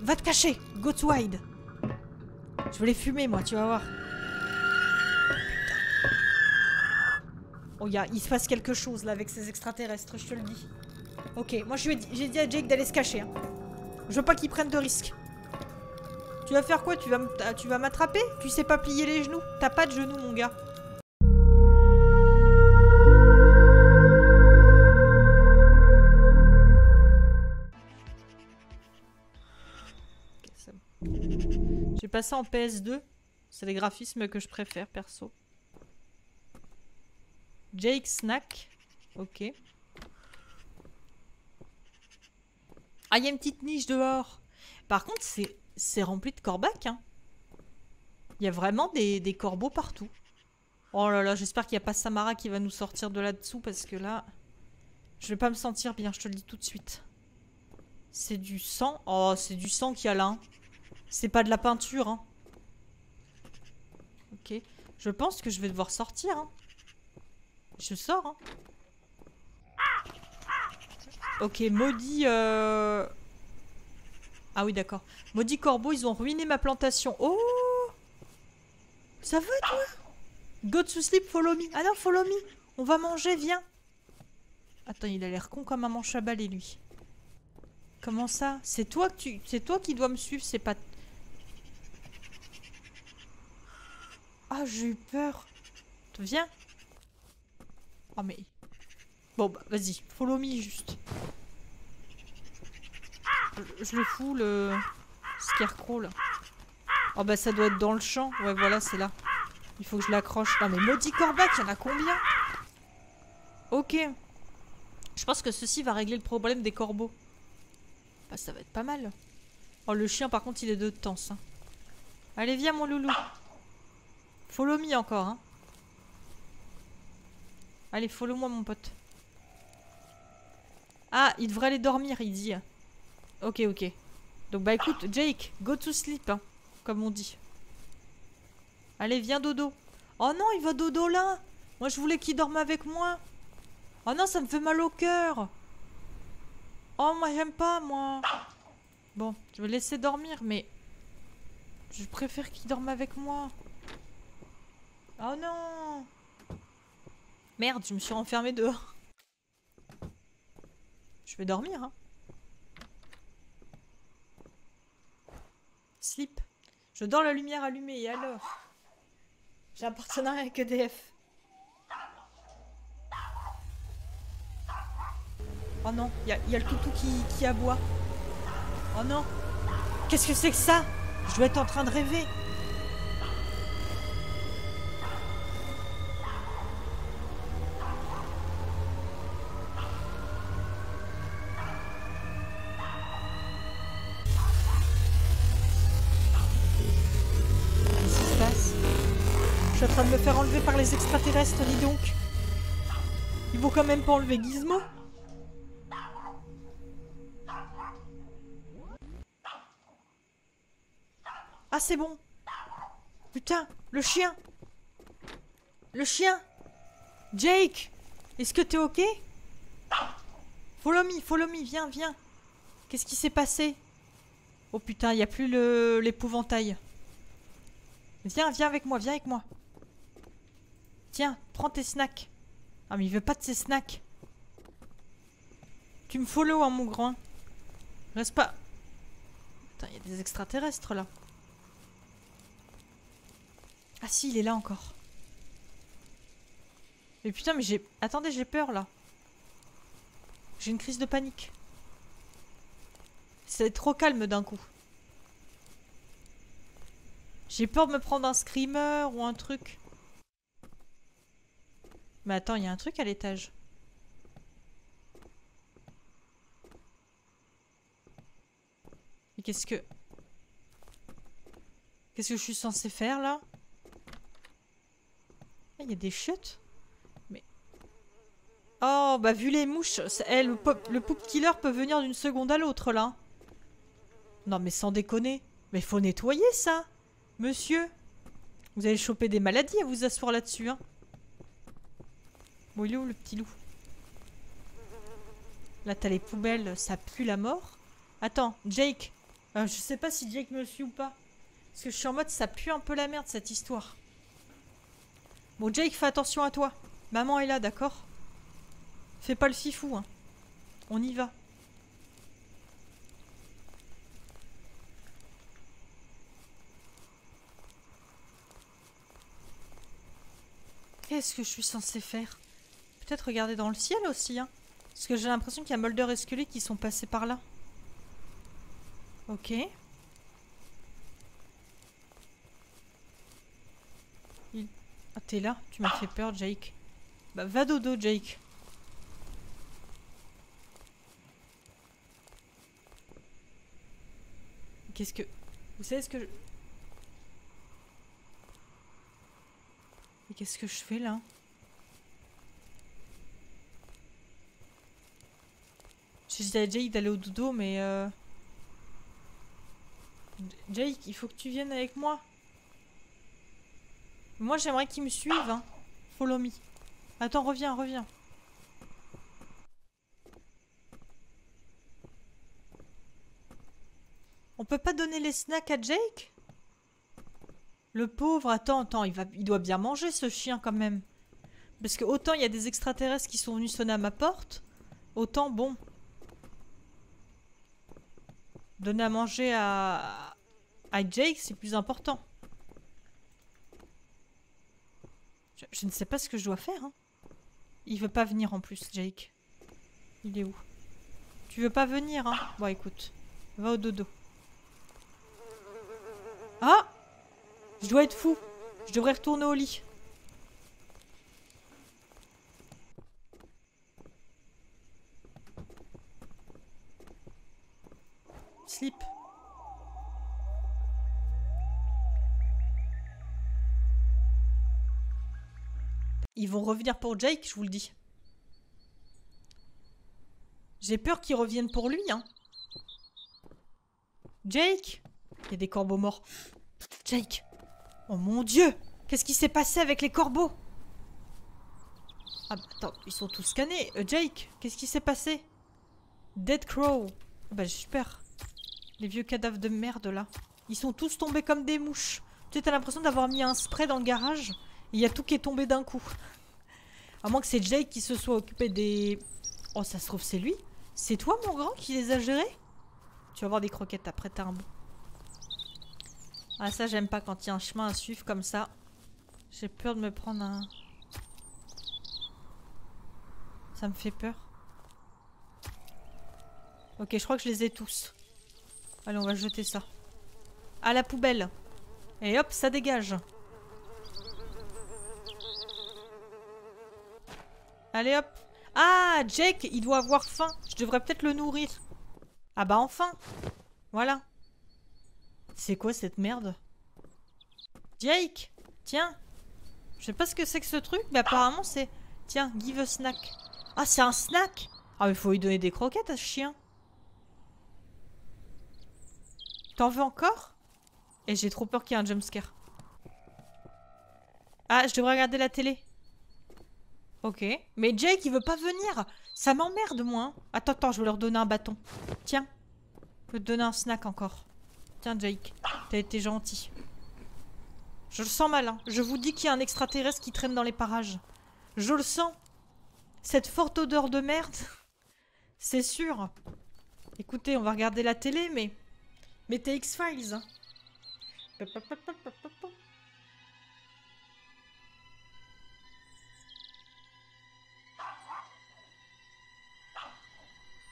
Va te cacher. Go to hide. Je veux les fumer, moi, tu vas voir. Oh, y a, il se passe quelque chose là avec ces extraterrestres, je te le dis. Ok, moi j'ai dit à Jake d'aller se cacher. Hein. Je veux pas qu'il prenne de risques. Tu vas faire quoi? Tu vas m'attraper? Tu sais pas plier les genoux T'as pas de genoux, mon gars. Passé en PS2. C'est les graphismes que je préfère, perso. Jake Snack. Ok. Ah, il y a une petite niche dehors. Par contre, c'est rempli de corbacs. Hein. Il y a vraiment des, des, corbeaux partout. Oh là là, j'espère qu'il n'y a pas Samara qui va nous sortir de là-dessous parce que là, je vais pas me sentir bien, je te le dis tout de suite. C'est du sang. Oh, c'est du sang qu'il y a là. Hein. C'est pas de la peinture. Hein. Ok. Je pense que je vais devoir sortir. Hein. Je sors, hein. Ok, maudit... Euh... Ah oui, d'accord. Maudit corbeau, ils ont ruiné ma plantation. Oh Ça va, toi? Go to sleep, follow me. Ah non, follow me. On va manger, viens. Attends, il a l'air con comme un manche à balai, lui. Comment ça? C'est toi toi qui dois me suivre, c'est pas... Ah, j'ai eu peur. Viens. Oh mais... Bon bah vas-y, follow me juste. Je, le fous le... Scarecrow là. Oh bah ça doit être dans le champ. Ouais voilà c'est là. Il faut que je l'accroche. Non mais maudit corbac, il y en a combien? Ok. Je pense que ceci va régler le problème des corbeaux. Bah ça va être pas mal. Oh le chien par contre il est de temps. Hein. Allez viens mon loulou. Follow me encore hein. Allez, follow-moi, mon pote. Ah, il devrait aller dormir, il dit. Ok, ok. Donc, bah écoute, Jake, go to sleep, hein, comme on dit. Allez, viens dodo. Oh non, il va dodo là. Moi, je voulais qu'il dorme avec moi. Oh non, ça me fait mal au cœur. Oh, moi, j'aime pas, moi. Bon, je vais laisser dormir, mais... Je préfère qu'il dorme avec moi. Oh non Merde, je me suis renfermée dehors. Je vais dormir, hein. Sleep. Je dors la lumière allumée, et alors? J'ai un partenariat avec EDF. Oh non, il y, a le toutou qui, qui aboie. Oh non Qu'est-ce que c'est que ça? Je dois être en train de rêver. De me faire enlever par les extraterrestres, dis donc. Ils vont quand même pas enlever Gizmo Ah, c'est bon. Putain, le chien. Le chien. Jake, est-ce que t'es ok? Follow me, follow me, viens, viens. Qu'est-ce qui s'est passé? Oh putain, il a plus l'épouvantail. Viens, viens avec moi, viens avec moi. Tiens, prends tes snacks. Ah, mais il veut pas de ses snacks. Tu me follow, hein, mon grand. Reste pas... Putain, il y a des extraterrestres, là. Ah si, il est là encore. Mais putain, mais j'ai... Attendez, j'ai peur, là. J'ai une crise de panique. C'est trop calme d'un coup. J'ai peur de me prendre un screamer ou un truc. Mais attends, il y a un truc à l'étage. Mais qu'est-ce que... Qu'est-ce que je suis censé faire là? Ah, Il y a des chutes Mais... Oh, bah vu les mouches, eh, le, le poop killer peut venir d'une seconde à l'autre là. Non mais sans déconner. Mais faut nettoyer ça Monsieur Vous allez choper des maladies à vous asseoir là-dessus, hein Bon, il est où le petit loup Là, t'as les poubelles, ça pue la mort. Attends, Jake, Euh, je sais pas si Jake me suit ou pas. Parce que je suis en mode, ça pue un peu la merde cette histoire. Bon, Jake, fais attention à toi. Maman est là, d'accord? Fais pas le fifou, hein. On y va. Qu'est-ce que je suis censée faire? Peut-être regarder dans le ciel aussi, hein. Parce que j'ai l'impression qu'il y a Mulder et Scully qui sont passés par là. Ok. Ah, t'es là Tu m'as fait peur, Jake. Bah, va dodo, Jake. Qu'est-ce que... Vous savez ce que je... Qu'est-ce que je fais, là? J'ai dit à Jake d'aller au dodo, mais... Euh... Jake, il faut que tu viennes avec moi. Moi, j'aimerais qu'il me suive. Hein. Follow me. Attends, reviens, reviens. On peut pas donner les snacks à Jake? Le pauvre, attends, attends, il, va, il doit bien manger ce chien quand même. Parce que autant il y a des extraterrestres qui sont venus sonner à ma porte, autant bon. Donner à manger à, Jake, c'est plus important. Je, ne sais pas ce que je dois faire. Hein. Il veut pas venir en plus, Jake. Il est où? Tu veux pas venir, hein? Bon, écoute. Va au dodo. Ah Je dois être fou. Je devrais retourner au lit. Sleep. Ils vont revenir pour Jake, je vous le dis. J'ai peur qu'ils reviennent pour lui, hein. Jake Il y a des corbeaux morts. Jake Oh mon dieu Qu'est-ce qui s'est passé avec les corbeaux? Ah, attends, ils sont tous scannés. Euh, Jake, qu'est-ce qui s'est passé? Dead Crow. Oh, bah, j'espère. Les vieux cadavres de merde, là. Ils sont tous tombés comme des mouches. Tu sais, t'as l'impression d'avoir mis un spray dans le garage il y a tout qui est tombé d'un coup. À moins que c'est Jake qui se soit occupé des... Oh, ça se trouve, c'est lui C'est toi, mon grand, qui les a gérés? Tu vas avoir des croquettes après, t'as un. Ah, ça, j'aime pas quand il y a un chemin à suivre comme ça. J'ai peur de me prendre un... Ça me fait peur. Ok, je crois que je les ai tous. Allez, on va jeter ça. À la poubelle. Et hop, ça dégage. Allez hop. Ah, Jake, il doit avoir faim. Je devrais peut-être le nourrir. Ah bah enfin. Voilà. C'est quoi cette merde? Jake Tiens. Je sais pas ce que c'est que ce truc, mais apparemment c'est... Tiens, give a snack. Ah, c'est un snack? Ah, mais faut lui donner des croquettes à ce chien. T'en veux encore? Et j'ai trop peur qu'il y ait un jumpscare. Ah, je devrais regarder la télé. Ok. Mais Jake, il veut pas venir. Ça m'emmerde, moi. Hein. Attends, attends, je vais leur donner un bâton. Tiens. Je vais te donner un snack encore. Tiens, Jake. T'as été gentil. Je le sens malin. Je vous dis qu'il y a un extraterrestre qui traîne dans les parages. Je le sens. Cette forte odeur de merde. C'est sûr. Écoutez, on va regarder la télé, mais... Mais t'es X-Files. Hein.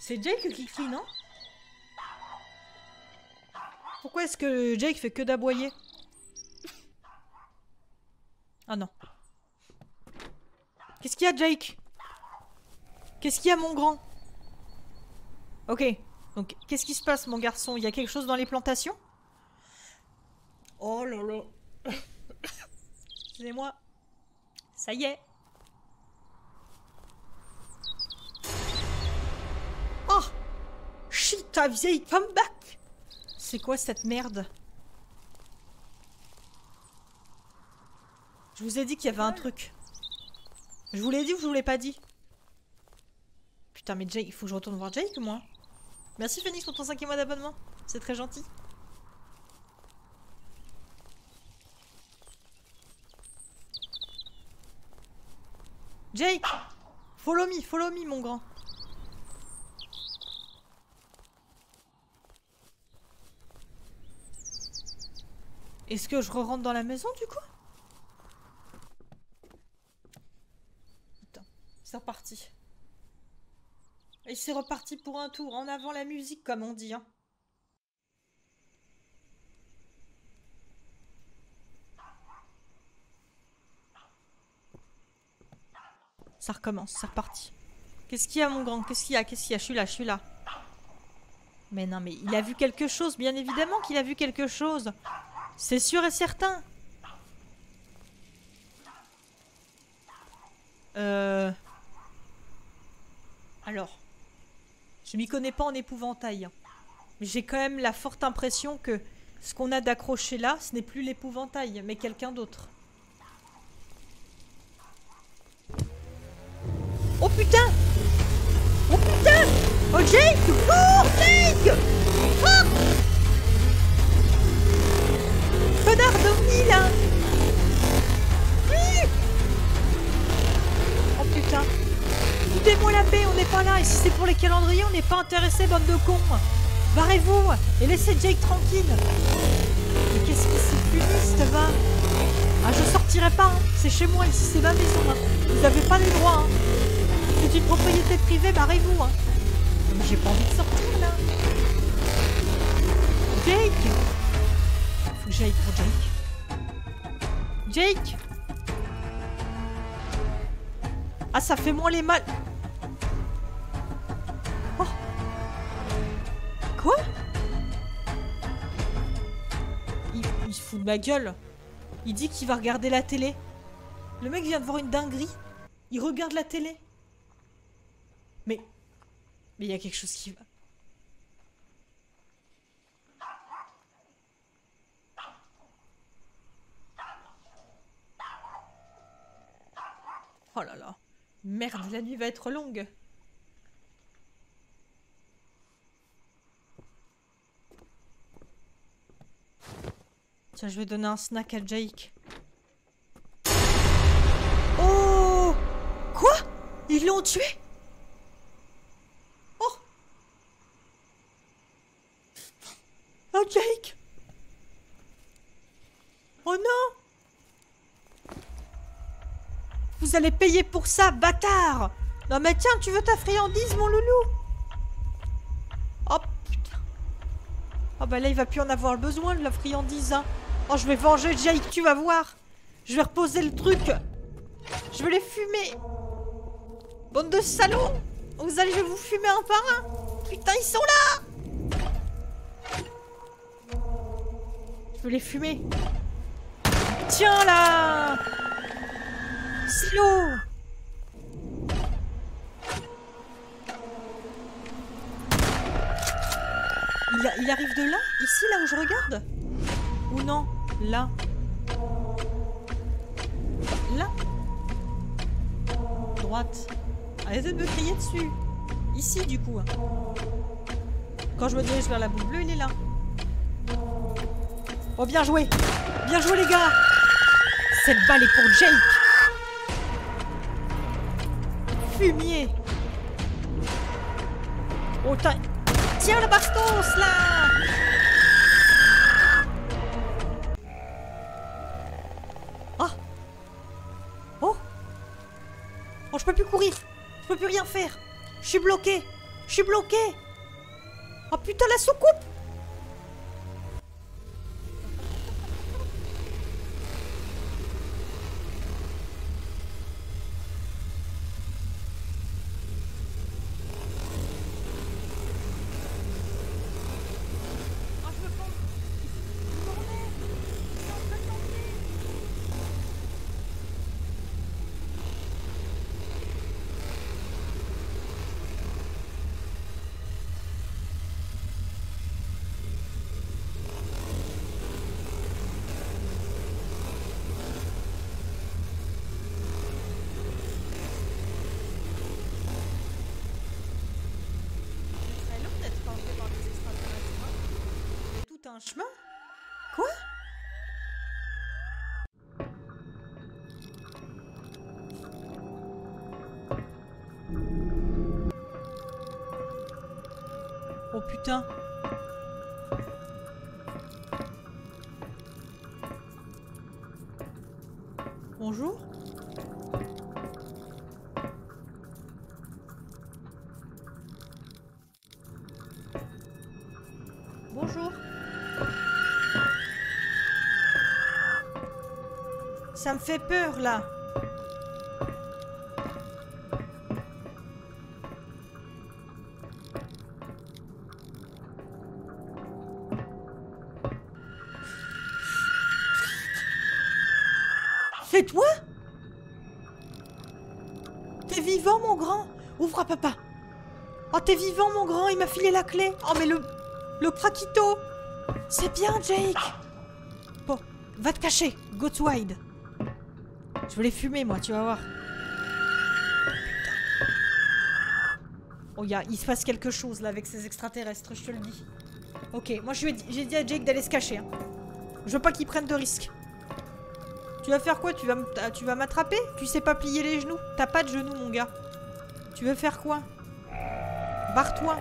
C'est Jake qui crie, non? Pourquoi est-ce que Jake fait que d'aboyer? Ah non. Qu'est-ce qu'il y a, Jake? Qu'est-ce qu'il y a, mon grand? Ok. Donc, qu'est-ce qui se passe, mon garçon? Il y a quelque chose dans les plantations? Oh là là. Excusez-moi. Ça y est. ta vieille back C'est quoi cette merde? Je vous ai dit qu'il y avait un truc. Je vous l'ai dit ou je vous l'ai pas dit? Putain, mais Jake, il faut que je retourne voir Jake, moi. Merci Phoenix pour ton cinquième mois d'abonnement. C'est très gentil. Jake Follow me, follow me, mon grand. Est-ce que je re-rentre dans la maison, du coup? Putain, c'est reparti. Et c'est reparti pour un tour. En avant la musique, comme on dit. Hein. Ça recommence, c'est reparti. Qu'est-ce qu'il y a, mon grand? Qu'est-ce qu'il y a? Qu'est-ce qu'il y a? Je suis là, je suis là. Mais non, mais il a vu quelque chose. Bien évidemment qu'il a vu quelque chose. C'est sûr et certain. Euh... Alors. Je m'y connais pas en épouvantail. Hein. Mais j'ai quand même la forte impression que ce qu'on a d'accroché là, ce n'est plus l'épouvantail, mais quelqu'un d'autre. Oh putain Oh putain Oh Jake Oh Jake Et si c'est pour les calendriers, on n'est pas intéressé, bande de cons. Barrez-vous et laissez Jake tranquille. Mais qu'est-ce qui s'est funeste, va? Ah, je sortirai pas. Hein. C'est chez moi ici, c'est ma maison. Hein. Vous avez pas les droits. Hein. C'est une propriété privée, barrez-vous. J'ai pas envie de sortir là. Jake Faut que j'aille pour Jake. Jake Ah, ça fait moins les mal. Ma gueule. Il dit qu'il va regarder la télé. Le mec vient de voir une dinguerie. Il regarde la télé. Mais... Mais il y a quelque chose qui va... Oh là là. Merde, la nuit va être longue. Tiens, je vais donner un snack à Jake. Oh! Quoi? Ils l'ont tué? Oh! Oh Jake! Oh non! Vous allez payer pour ça, bâtard! Non mais tiens, tu veux ta friandise, mon loulou? Oh putain. Oh bah là, il va plus en avoir besoin de la friandise, hein Oh, je vais venger Jake, tu vas voir. Je vais reposer le truc. Je vais les fumer. Bande de salauds. Vous allez, vous fumer un par un. Putain, ils sont là. Je vais les fumer. Tiens là Silo il, il arrive de là Ici, là où je regarde? Ou non? Là. Là. Droite. Arrêtez de me crier dessus. Ici, du coup. Quand je me dirige vers la boule bleue, il est là. Oh, bien joué Bien joué, les gars Cette balle est pour Jake Fumier Oh, Tiens la bastos, là peux plus courir. Je peux plus rien faire. Je suis bloqué. Je suis bloqué. Oh putain, la soucoupe un chemin? Quoi? Oh putain Ça me fait peur là. C'est toi? T'es vivant, mon grand? Ouvre à papa. Oh, t'es vivant, mon grand Il m'a filé la clé. Oh, mais le... Le praquito. C'est bien, Jake. Bon, va te cacher Go to hide veux les fumer, moi, tu vas voir. Putain. Oh, y il se passe quelque chose, là, avec ces extraterrestres, je te le dis. Ok, moi, j'ai dit à Jake d'aller se cacher. Hein. Je veux pas qu'il prenne de risques. Tu vas faire quoi? Tu vas tu vas m'attraper? Tu sais pas plier les genoux? T'as pas de genoux, mon gars. Tu veux faire quoi? Barre-toi.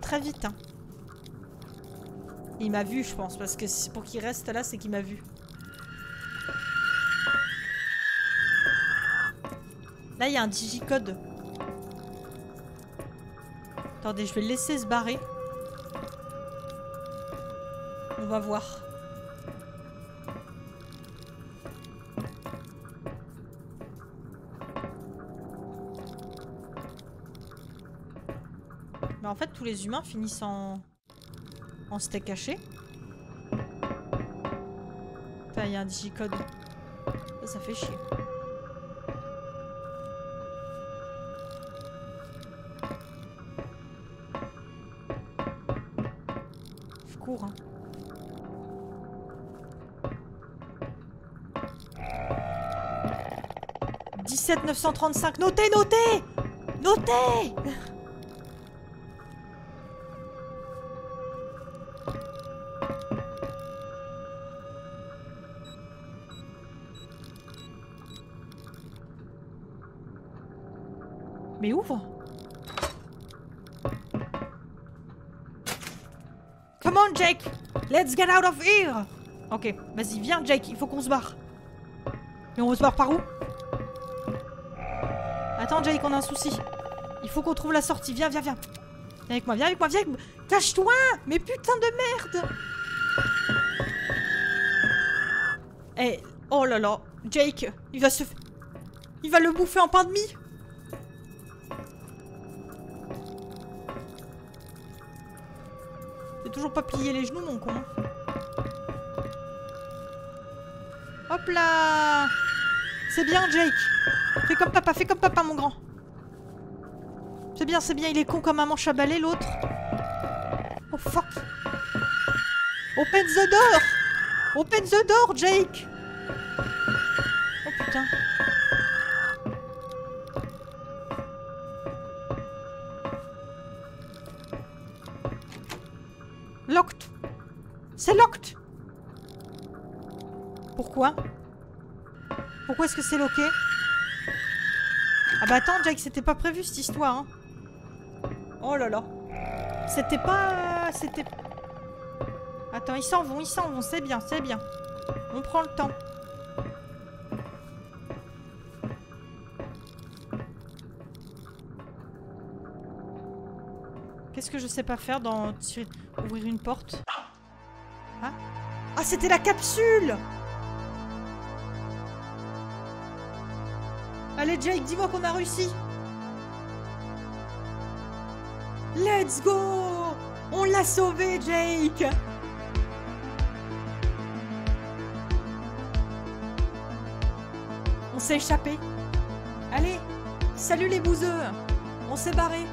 Très vite, hein. Il m'a vu, je pense, parce que pour qu'il reste là, c'est qu'il m'a vu. Là, il y a un digicode. Attendez, je vais le laisser se barrer. On va voir. Mais en fait, tous les humains finissent en... En steak caché. Putain, il y a un digicode. Ça, ça fait chier. 17 935, notez, notez! Notez! Mais ouvre! Come on, Jake. Let's get out of here. Ok, vas-y, viens, Jake, il faut qu'on se barre. Mais on va se barre par où? Jake, on a un souci. Il faut qu'on trouve la sortie. Viens, viens, viens. Viens avec moi, viens avec moi, viens avec moi. Cache-toi Mais putain de merde Eh, oh là là. Jake, il va se... Il va le bouffer en pain de mie toujours pas plié les genoux, mon con. Hop là C'est bien, Jake. Fais comme papa, fais comme papa, mon grand. C'est bien, c'est bien, il est con comme un manche à balai, l'autre. Oh, fuck. Open the door Open the door, Jake Oh, putain. Locked C'est locked Pourquoi? Pourquoi est-ce que c'est locké Ah bah attends, Jake, c'était pas prévu cette histoire. Hein. Oh là là. C'était pas... C'était... Attends, ils s'en vont, ils s'en vont, c'est bien, c'est bien. On prend le temps. Qu'est-ce que je sais pas faire dans ouvrir une porte? Ah, ah c'était la capsule Allez Jake, dis-moi qu'on a réussi. Let's go. On l'a sauvé Jake. On s'est échappé. Allez, salut les bouseux. On s'est barré